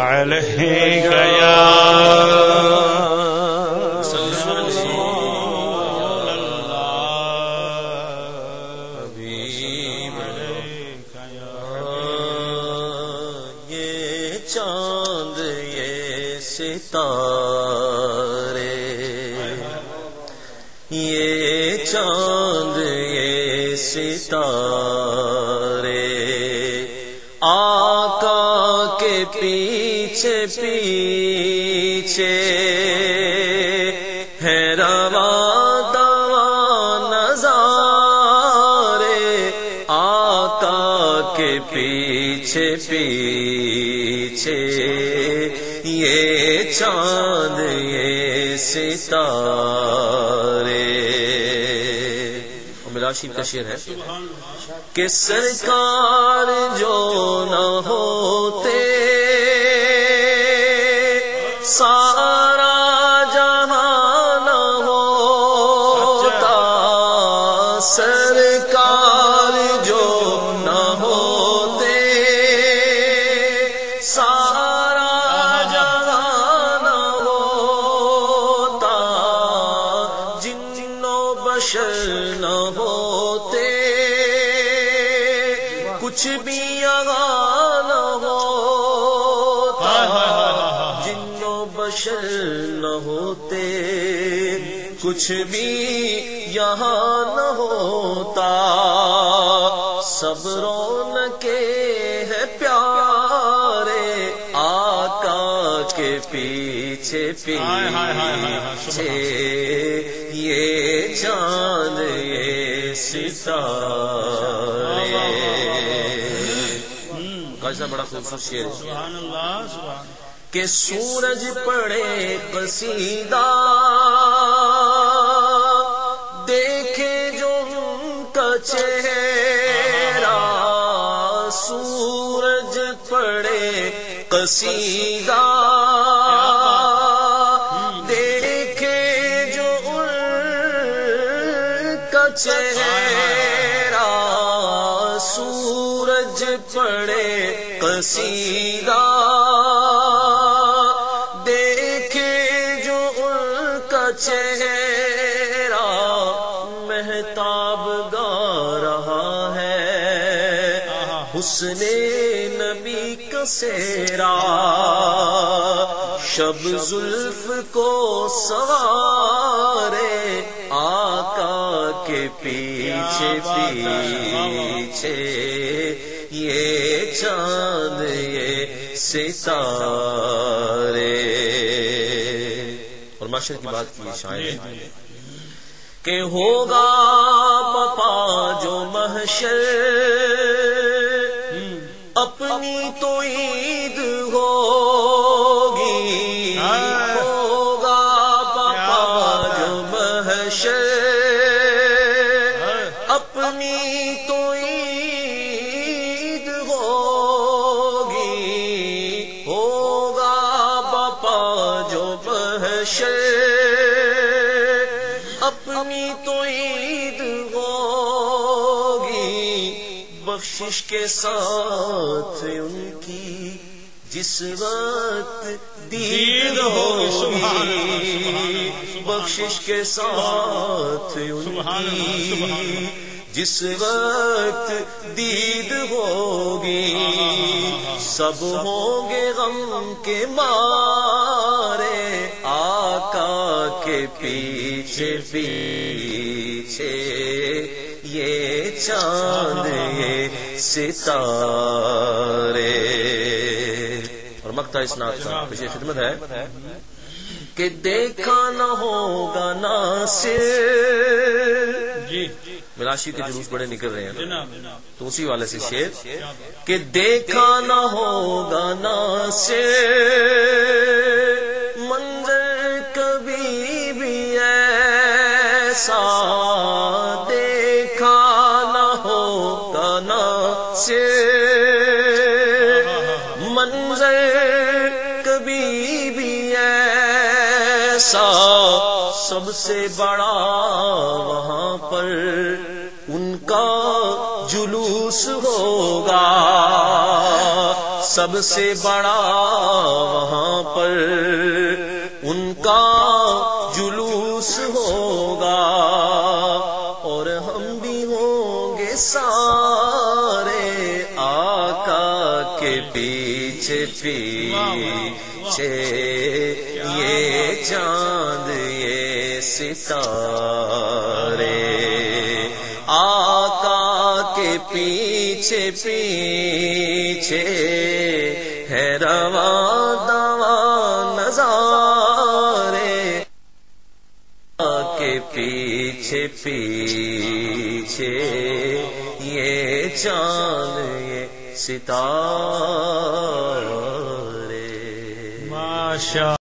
عليك يا یہ چاند یہ ستارے۔ یہ چاند یہ ستارے۔ پیچھے پیچھے ہے رواں دوا نظارے آقا کے پیچھے پیچھے یہ چاند، یہ ستارے۔ میرا شیف کا شعر ہے، کہ سرکار جو نہ ہوتے کچھ بھی یہاں نہ ہوتا جن و بشر نہ ہوتے کچھ بھی یہاں نہ ہوتا۔ سب رون کے ہے پیارے آقا کے پیچھے پیچھے۔ یہ چاند یہ ستارے۔ کیسا بڑا خوبصورت شعر ہے۔ سبحان اللہ سبحان کہ سورج پڑے قصیدہ دیکھے جو ان کا چہرہ سورج پڑے قصیدہ۔ دیکھے جو ان کا چہرہ سورج پڑے قصیدہ۔ دیکھے جو ان کا چہرہ محتاب گا رہا ہے۔ حسن نبی کا سیرا شب زلف کو سوارے کے پیچھے پیچھے یہ چاند، یہ ستارے۔ اور معاشر کی بات کی شاید کہ ہوگا پپا جو محشر اپنی تو عید ہوگی بخشش کے ساتھ ان کی جس وقت دید ہوگی بخشش کے ساتھ ان کی جس وقت دید ہوگی سب ہوں گے غم کے مارے کے پیچھے پیچھے یہ چاند یہ ستارے۔ اور مکتا اس نات کا پیچھے خدمت ہے کہ دیکھا نہ ہوگا ناصر۔ جی۔ ملاشی کے جلوس بڑے نکل رہے ہیں۔ تو اسی والے سے شیر کہ دیکھا نہ ہوگا ناصر۔ منظر نظر کبھی بھی ایسا سب سے بڑا وہاں پر ان کا جلوس ہوگا۔ سب سے بڑا وہاں پر ان کا پیچھے یہ چاند، یہ ستارے۔ آقا کے پیچھے پیچھے ہے روا دوا نظارے۔ کے پیچھے پیچھے یہ چاند، یہ ستارے۔ ماشاء